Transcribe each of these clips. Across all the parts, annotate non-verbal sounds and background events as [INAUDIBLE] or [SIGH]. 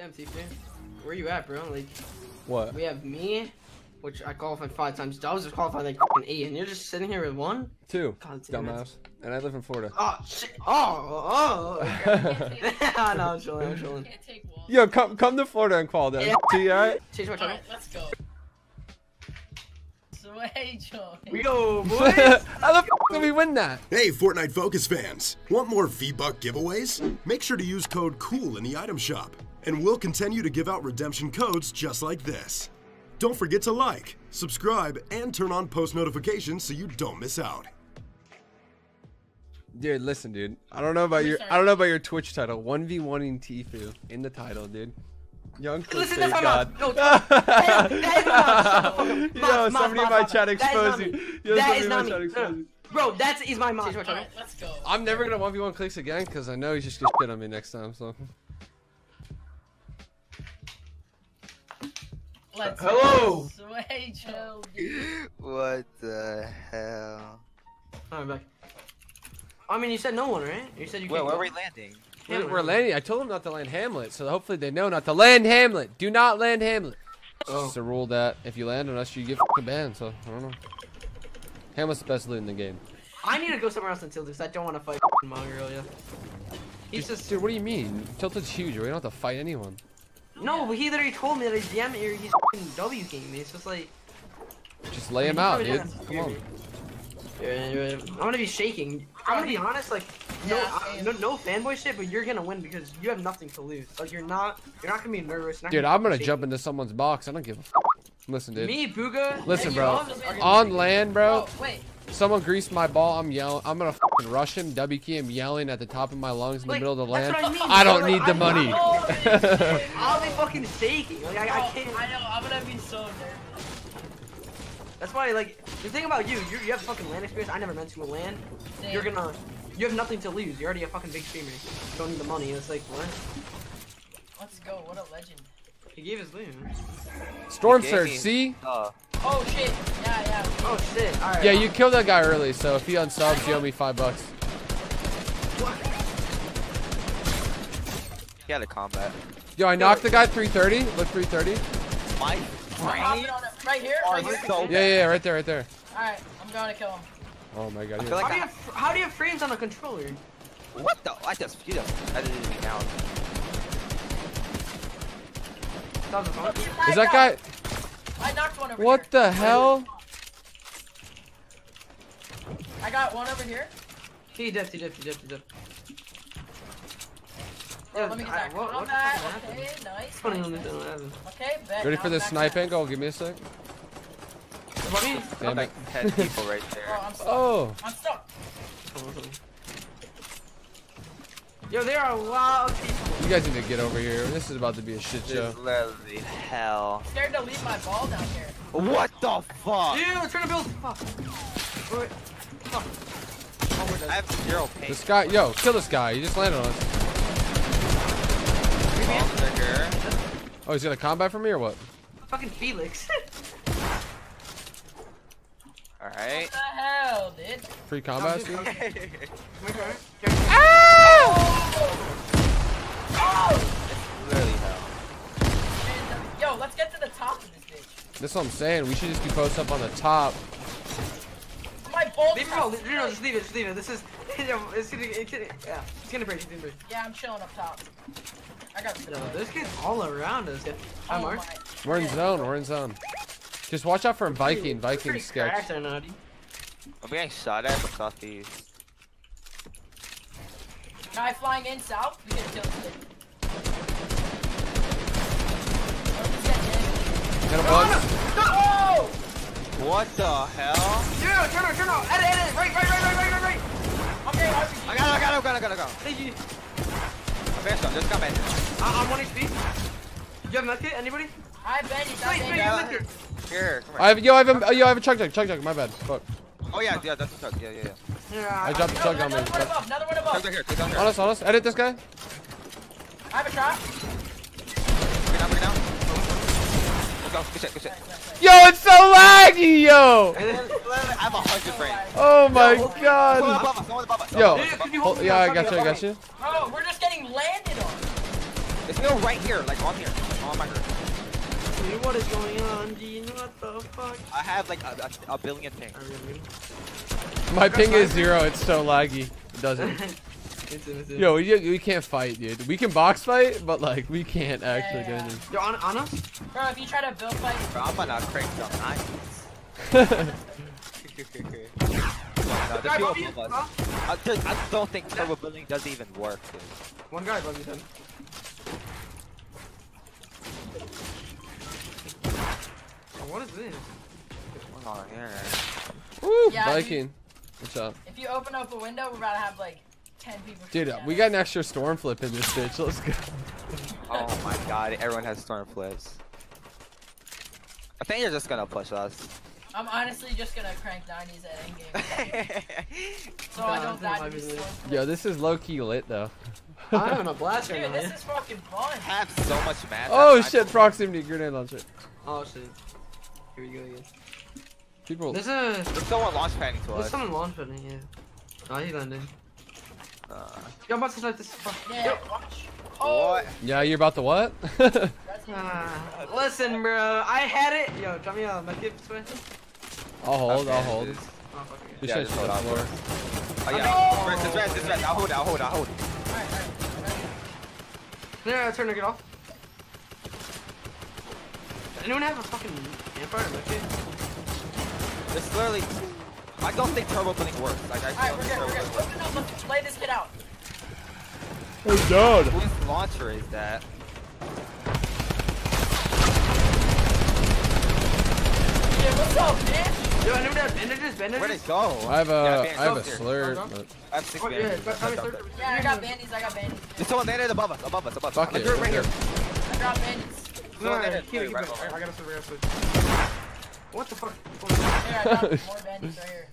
Damn, Tfue. Where you at, bro? Like, What? we have me, which I qualified five times. Dubs is qualified like fucking eight, and you're just sitting here with one? Two. God. Dumbass. And I live in Florida. Oh, shit. Oh, oh. Okay. [LAUGHS] [LAUGHS] no, I'm chilling, I'm chilling. Can't take walls. Yo, come come to Florida and call that. Yeah. See, alright? Change my channel. Alright, let's go. Sway Joe. We go, [LAUGHS] boys. How the f did we win that? Hey, Fortnite Focus fans! Want more V-Buck giveaways? Make sure to use code COOL in the item shop, and we'll continue to give out redemption codes just like this. Don't forget to like, subscribe, and turn on post notifications so you don't miss out. Dude, listen, dude. I don't know about your I don't know about your Twitch title. One v one in Tfue in the title, dude. Young Listen, Cliff that's God. no, that- [LAUGHS] that is not- shut the fuck up. Yo, Mods, mods, somebody in mods, my mods. chat That is not me. you. Yo, That somebody is in my not me. No, expose no. you. Bro, that's my mom. Change my channel. Alright, let's go. I'm never gonna 1v1 Clix again because I know he's just gonna shit on me next time. So Let's [LAUGHS] Hello. Sway Joe. What the hell? Alright, back. I mean, you said no one, right? You said you Wait, where are we landing? we're, Hamlet. we're landing. I told him not to land Hamlet, so hopefully they know not to land Hamlet. Do not land Hamlet. Oh. It's a rule that if you land on us, you get fucking banned. So I don't know. Hamlet's the best loot in the game. I need to go somewhere else until this. I don't want to fight [LAUGHS] Mongrel, yeah. He's Dude, just dude, what do you mean? Tilted's huge. We don't have to fight anyone. No, but he literally told me that he's DM or he's fucking W king me. It's just like Just lay him out, dude. Come on. I'm gonna be shaking. I'm gonna be honest, like no, Yeah, I- no, no fanboy shit, but you're gonna win because you have nothing to lose. Like you're not, you're not gonna be nervous. not Dude, gonna I'm gonna shaking. jump into someone's box. I don't give a. F- Listen, dude. Me, Booga. Listen, bro. Yogs are gonna On land, bro. Oh, wait. Someone greased my ball. I'm yelling. I'm gonna fucking rush him. W key him yelling at the top of my lungs in the Like, middle of the land. I mean, I don't like, need the I'm money. [LAUGHS] I'll be fucking shaking. Like I, I Oh, can't. I know. I'm gonna be so nervous. That's why, like, the thing about you, you, you have fucking land experience. I never meant to a land. Same. You're gonna, you have nothing to lose. You're already a fucking big streamer. You don't need the money. It's like what? Let's go. What a legend. He gave his loot. Storm surge. See? Oh, Oh shit. Yeah, yeah. Oh shit. All right. Yeah, you killed that guy early. So if he unsubs, you owe me five bucks. he had a combat. Yo, I knocked the guy 330. Look 330. My I'm brain? hopping on it. Right here. Oh, Right here. so Yeah, yeah, yeah, right there, right there. All right. I'm going to kill him. Oh my god. I you're- feel like How do you have, how do you have frames on a controller? what the? I just, he just edited me down. That was a phone. Is that guy? I knocked one over What here. the hell? I got one over here. He dipped. He dipped. He dipped. He dipped. Oh, let me get I- that what- what the combat. fuck happened? Okay, nice. Nice, nice. know what happened. Okay, bet. Ready now for this back snipe to- angle? Give me a sec. What do you mean? Damn it. ten [LAUGHS] people right Oh. I'm stuck. Oh. I'm stuck. Yo, there are a lot of people. You guys need to get over here. This is about to be a shit This show. is literally hell. Scared to leave my ball down here. What the fuck? Dude, I'm trying to build. Fuck. Wait, wait. Fuck. Oh, we're I dead. have zero pain. This guy, yo, kill this guy. He just landed on us. Bombs are here. Oh, he's got a combat for me or what? Fucking Felix. [LAUGHS] Alright. What the hell, dude? Free combat? dude, [LAUGHS] dude? Okay. literally hell. And, uh, Yo, let's get to the top of this bitch. That's what I'm saying. We should just be posted up on the top. My bolts. Leave it, no, leave, no, just leave it, just leave it. This is, [LAUGHS] it's gonna, it's gonna, yeah, it's gonna break, it's gonna break. Yeah, I'm chilling up top. I got. Yo, there's kids all around us. Yeah. Hi, Oh Mark. my- We're in zone. We're in zone. Just watch out for a Viking. We're Viking pretty sketch. cracked right now, dude. I'm getting shot at from southeast. Guy flying in south. We can kill this thing. Hit him once. Oh! What the hell? Turn out, turn out, turn out. Edit, edit, right, right, right, right, right, right, right. Okay, I got him, I got him, I got him, I got him. Thank you. I finished him, just got back. I, I'm 1 HP. You have medkit? Anybody? I bet he's not Wait, wait, you have medkit. Here, here, come I here. have, yo, I have a, uh, yo, I have a chug jug. Chug jug. My bad. Fuck. Oh yeah, yeah, that's the truck. Yeah, yeah, yeah. Yeah, I dropped the No, chug on me. another one above. Another one Take above. down here, take down here. On us, on us. Edit this guy. I have a trap. Bring it down, bring it down. Let's go, good shit, good shit. Yo, it's so laggy, yo. I have a hundred brain. Oh my Someone god. above us, someone us. Yo, Dude, can you hold- hold yeah. I got you. I got you. Bro, we're just getting landed on. It's still right here, like on here. Oh my god. Dude, what is going on? Do you know what the fuck? I have like a, a, a billion things. I My ping is zero. It's so laggy. It doesn't. [LAUGHS] It's in, it's in. Yo, we, we can't fight, dude. We can box fight, but like we can't actually Yeah, yeah. do Yo, on, on us? Bro, if you try to build fight, Bro, I'm gonna crank up nine. anything. no, the Guy above of us. Huh? I, just, I don't think turbo building does even work. Dude. One guy above you then. Oh, what is this? What's on here? Woo, Yeah, Viking. What's up? if you open up a window, we're about to have like 10 people. Dude, shoot at we got an extra storm flip in this bitch. Let's go. [LAUGHS] Oh my god, everyone has storm flips. I think you're just gonna push us. I'm honestly just gonna crank 90s at endgame. [LAUGHS] so I don't die to be these storm Yo, this is low key lit though. [LAUGHS] I'm having a blast right Dude, now. this is fucking fun. have so much math. Oh I- shit! Proximity grenade launcher. Oh shit. Here we go again. People. There's a. There's someone launch padding to There's us. someone launch padding, yeah. Oh, he landed. Uh, Yo, I'm about to start this. Fuck. Yeah, Yo. watch. Oh, what? Yeah, you're about to what? Resident [LAUGHS] Ah, listen, bro. I had it. Yo, drop me a medkit this way. I'll hold. I'll hold. this- Oh, fuck it. Just Yeah, yeah, just hold on. floor. Oh yeah, res, it's res, it's res. I'll hold it, I'll hold it, I'll hold it. Alright, alright. Yeah, I turn to get off. Does anyone have a fucking campfire or medkit? It's literally. I don't think turbo building works. Like I Alright, we're good, we're good. Open up, let's play this kid out. Oh god. Whose launcher is that? Yeah, what's up, man? Yo, anyone have bandages? Bandages? Where'd it go? I have a. Yeah, I have a bandits here. slur. But I have six Oh, bandages. but tell me, That's sir. okay. Yeah, I got bandies, I got bandies. There's someone landed above us, above us, above us. fuck it. threw it right here. here. I dropped bandies. No, no, Someone no, landed keep it, keep right it. I gotta switch, switch. What the fuck? Here, I dropped more [LAUGHS] bandies right here.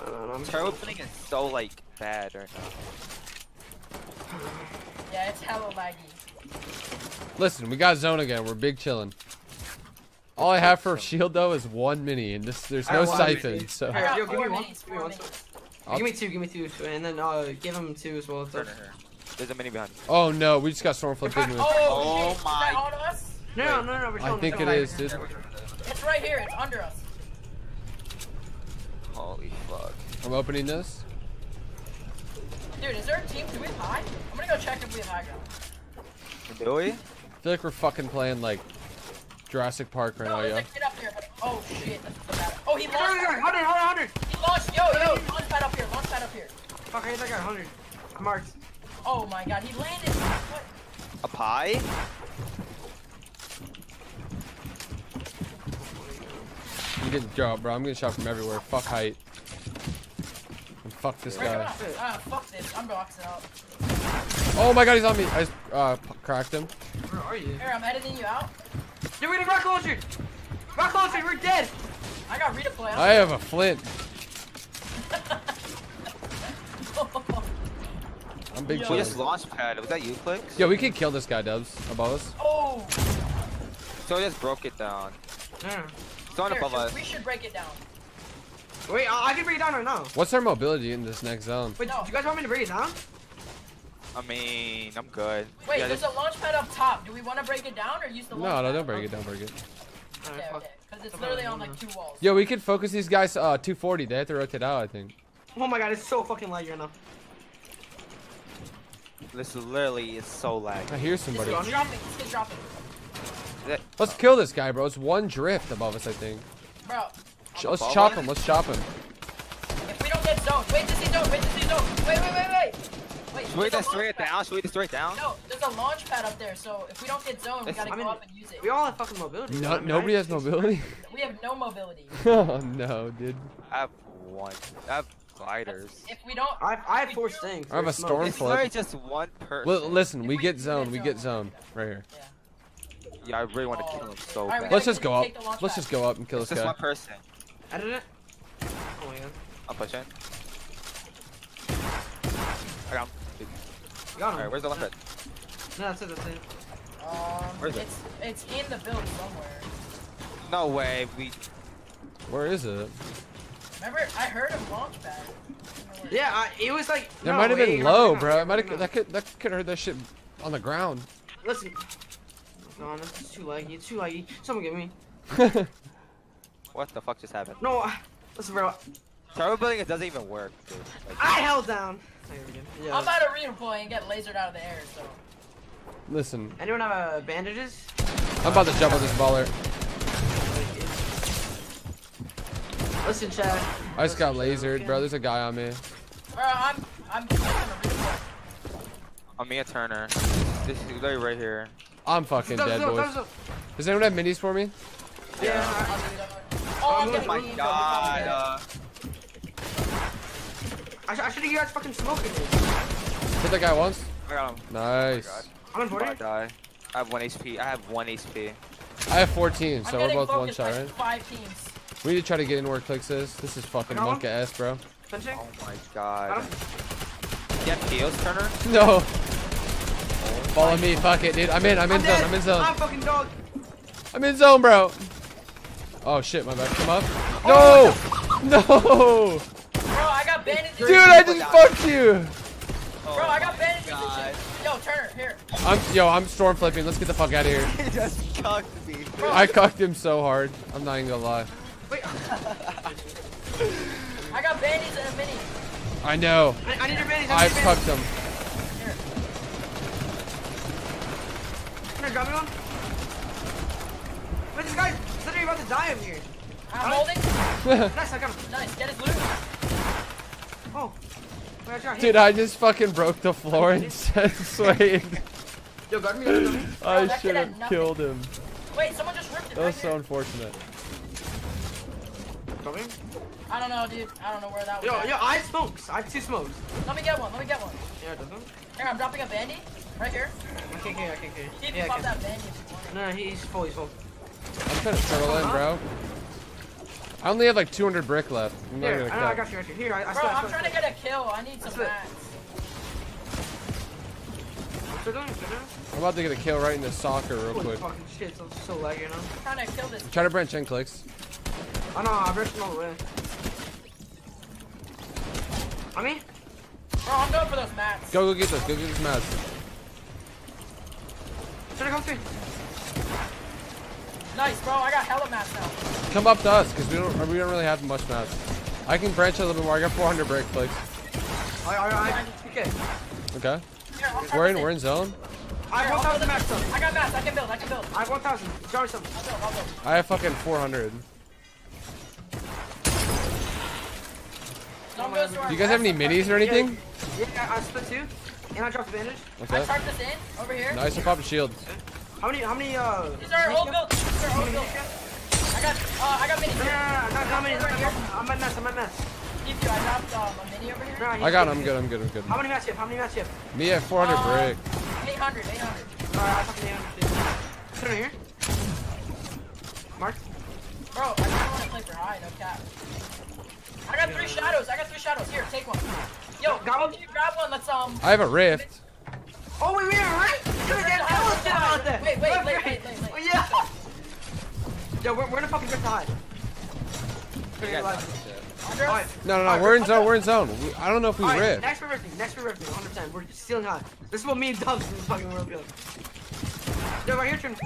I don't know, I'm Turbo building is so like bad right now. Yeah, it's hella laggy. Listen, we got zone again. We're big chilling. All I have for shield though is one mini, and this there's no have siphon. mini. So I Here, got yo, give me one. Give me one. I'll- Give me two, give me two, and then uh, give him two as well. Turn her. There's a mini behind. Oh no, we just got storm flip. If I- Oh, Oh my- is that on us? No, no, no, no, we're I think we're it chilling. is, dude. It's right here, it's under us. Holy fuck. I'm opening this. Dude, is there a team? Do we have high? I'm gonna go check if we have high ground. Do we? I feel like we're fucking playing like Jurassic Park right No, now, yo. a up here, oh shit, that's the bad. Oh, he launched. hold on, hold on, hold on. He launched. Yo, yo, launch pad up here, launch pad up here. Fuck, I hit that guy 100. I'm marked. Oh my god, he landed. What? A pie? I'm getting dropped, bro. I'm getting shot from everywhere. Fuck height. And fuck this Break guy. Ah, fuck this. I'm boxing out. Oh my god, he's on me. I just uh, cracked him. Where are you? Here, I'm editing you out. Dude, we need rock launcher! Rock launcher, we're dead! I got redeploy. I have a flint. [LAUGHS] I'm big Yo. We chilling. just launch pad. Was that you, Clix? Yeah, we can kill this guy, Dubs, above us. oh. So we just broke it down. No, no. Someone Here, above us. we should break it down. Wait, I, I can bring it down right now. What's our mobility in this next zone? Wait, No. do you guys want me to bring it down? I mean, I'm good. Wait, yeah, there's a launch pad up top. Do we want to break it down or use the launch No, no, don't break it, don't break it. Alright, Okay, fuck. okay. Because it's literally on like two walls. Yo, we could focus these guys uh 240. They have to rotate out, I think. Oh my god, it's so fucking laggy right now. this is literally is so lag. I hear somebody. kid's dropping. This dropping. Let's kill this guy, bro. It's one drift above us, I think. Bro, Ch- Let's above chop us? him. Let's chop him. if we don't get zone, wait to see zone, wait to see zone. Wait, wait, wait, wait. Wait, Should we there's a destroy launch it pad. down? Should we destroy it down? No, there's a launch pad up there, so if we don't get zone, we It's- gotta I go mean, up and use it. We all have fucking mobility. No, I mean, nobody has mobility. [LAUGHS] We have no mobility. [LAUGHS] oh no, dude. I have one. I have gliders. If we don't, I have, I have four stings. I have a There's smoke. storm It's flip. literally just one person. Well, listen, we get zone. We get zone right here. yeah, I really want to kill him so Alright, we bad. Let's just go up. take the launch Let's pad. just go up and kill It's this just guy. one person. I did it. Oh my god. I'm pushing. I got him. Got him. Alright, where's the left head? No, that's it, that's it. Um, Where's it? it's it's in the build somewhere. No way. We. Where is it? Remember, I heard him launch pad. Yeah, I, it was like. That no, might have been no, low, bro. no, It might have that could that could have heard that shit on the ground. listen. Oh, God, this too laggy. It's too laggy. Someone get me. [LAUGHS] What the fuck just happened? No, listen, bro. Turbo building it doesn't even work, dude. Like, I held down. Here we go. Yeah. I'm about to redeploy and get lasered out of the air, so. Listen, Anyone have uh, bandages? I'm about to jump on this baller. Listen, Chad. I just got lasered, bro. There's a guy on me. Bro, I'm I'm just gonna redeploy. I'm Mia Turner. This is literally right here. I'm fucking dead, go, go, boys. Does anyone have minis for me? Yeah. I'll do that. Oh, I'm Oh my reamed. God. Uh, I, sh I should have you guys fucking smoking it. Hit that guy once. I got him. Nice. God. I'm in Before I die. I have one HP. I have one HP. I have 14, I'm so we're both one focused shot, right? Five teams. We need to try to get in where Clix is. This is fucking Got one? monk ass, bro. Finishing. Oh my god. him. You have Turner? No. Follow me, fuck it, dude. I'm in, I'm in I'm zone, dead. I'm in zone. I'm fucking dog. I'm in zone, bro. Oh shit, my bad. Come up. Oh, No! No! Bro, I got bandages. Dude, I just fucked you! Bro, I got bandages and God. shit. Oh yo, Turner, here. I'm yo, I'm storm flipping. Let's get the fuck out of here. [LAUGHS] He just cucked me. I cucked him so hard. I'm not even gonna lie. Wait. I got bandages and a mini. I know. I, I need your bandages. I I need your bandages. cucked him. Here. Can I grab me one? Wait, this guy's literally about to die over here. I'm holding. [LAUGHS] Nice, I got him. Nice, get his loot. Oh. I. Dude, I just fucking broke the floor and [LAUGHS] said Swade. Yo, guard me. Guard me. [LAUGHS] I that should have killed him. Wait, someone just ripped it That right was so here. unfortunate. Guard me. I don't know, dude. I don't know where that was Yo, at. yo, I have smokes. I have two smokes. Let me get one. Let me get one. Yeah, doesn't. Here, I'm dropping a bandy. Right here. I can't carry. I can't carry. See if Yeah, I pop can. that bandy if you want it. No, no, he's full. He's full. I'm trying to turtle in, bro. I only have like 200 brick left. I'm not Here, gonna I, know, I got you right here. Here, I, I Bro, I I'm trying to get a kill. I need some That's it. mats. Still doing, still doing. I'm about to get a kill right into soccer real Holy quick. fucking shit, it's so, so laggy now. I'm trying to kill this. Try to branch in, Clix. Oh no, I rushed him all the way. I mean, Bro, I'm going for those mats. Go, go get this. Go get this match. should I come through? Nice, bro. I got hella mats now. Come up to us, because we don't, we don't really have much mats. I can branch a little bit more. I got 400 break Clix. I, I, I, okay. Okay. Here, We're in, we're in zone. I have 1,000 max though. I got mats. I can build. I can build. I have 1,000. Show me some. I'll build. I'll build. I have fucking 400. Don't go to our Do you guys have any minis or anything? Yeah, I split two. And I dropped the bandage. What's I that? charged this in over here. Nice, I popped a shield. How many, how many, uh... These are old builds. These are old builds. I got, uh, I got minis No, no, no, no, not, not many, not Right many. here. I'm at mess, I'm at mess. Keep you. I dropped um, a mini over here. No, I got him. I'm good. I'm good. I'm good. How many mats you have? How many mats you have? Me at 400 Uh, brick. 800. 800. Alright, I fucking am. Put it here. Mark. Bro, I just want to play for high. No cap. I got three shadows. I got three shadows. Here, take one. Yo, Got one? can you grab one? Let's um. I have a rift. Oh, wait, wait, right? Dude, that hell is shit about that. Wait, wait, wait, wait, wait, wait. Yeah. Yo, we're, we're in a fucking good hide. You Pretty guys alive. got this shit. Andres? Alright. No, no, no. Alright, We're in zone. We're in zone. We, I don't know if we Alright, rift. next for rifting, next for rifting, 100%. We're stealing high. This is what me and Dubs in the fucking world build. Yo, right here, turn.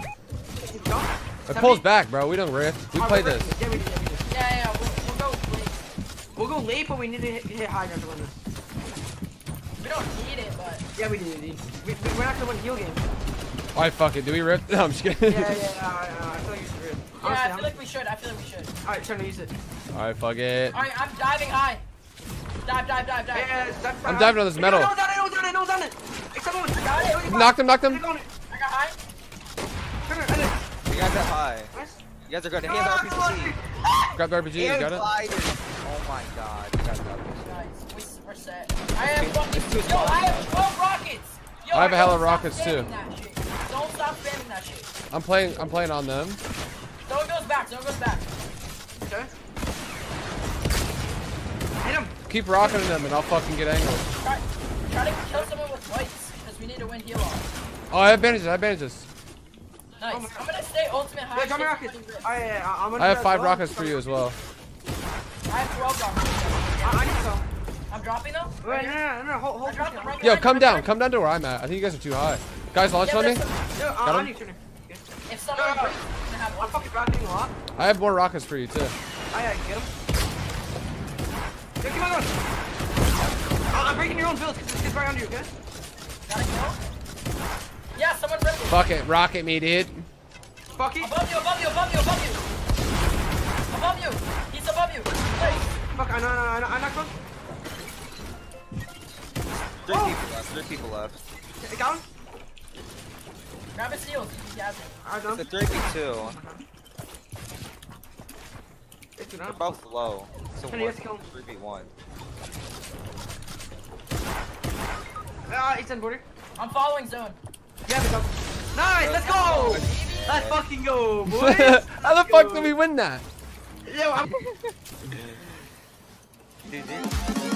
Jump. It pulls back, bro. We don't rift. We Alright, play this. Yeah, we do, yeah, we do. Yeah, yeah, yeah. We'll, we'll go. Wait. We'll go late, but we need to hit, hit high ground to win this. We don't need it, but Yeah, we do, dude. We, we, we're not gonna win heal game. Alright, fuck it. Do we rift? [LAUGHS] No, I'm just kidding. Yeah, yeah, yeah. I, I feel like you should rip. yeah, Honestly, I I'm- feel like we should. I feel like we should. Alright, turn to use it. Alright, fuck it. All right, I'm diving high. Dive, dive, dive, dive. Yeah, that's I'm diving on this metal. No, no, no, no, no, no, no, no. Except one. Got it. Knocked him, knocked him. Click on it. I got high. Turn it, turn it. You guys are high. Nice. You guys are good. He Ah, has come on, RPG. dude. Grab the RPG. You And got it? gliders. Oh my god. You guys got this. Nice. We. I have fucking. Yo, small. I have 12 rockets. Yo, I have a hella don't stop rockets, spamming too. that. Don't stop spamming that shit. I'm playing. I'm playing on them. Zone goes back. Zone goes back. Okay. Hit him. Keep rocking them, and I'll fucking get angled. Try, try to kill someone with whites, because we need to win heal off. Oh, I have bandages. I have bandages. Nice. Oh I'm gonna stay ultimate high. Yeah, drop me rockets. for the yeah, yeah, I'm gonna I have five rockets for you as well. I have 12 rockets. I, I need some. I'm dropping them. Wait, no, no, no, no, hold, hold. dropped them right Yo, come down. Come down to where I'm at. I think you guys are too high. Guys, launch Yeah, on me. No, Got I him? need turner. Okay. if someone No, no, no. breaks, you're have I'm fucking rocketing a lot. I have more rockets for you too. I gotta get him. Yo, keep on going. I'm breaking your own build because this kid's right under you, okay? Got a kill? Yeah, someone break it. Fuck it, rocket me, dude. Fuck it. Above you, above you, above you, above you. Above you. He's above you. Hey. Fuck, I know, I know, I know, I know, close. Three Oh. people left. Three people left. Okay, Got him. Grab his heels. He has it. Alright, It's a three v two. It's They're both low. So Kenny, one, kill him. three v one. Ah, it's on border. I'm following zone. Yeah, we go. Nice, let's go! Let's fucking go, boys! [LAUGHS] How the fuck did we win that? Yo, I'm... [LAUGHS] GG.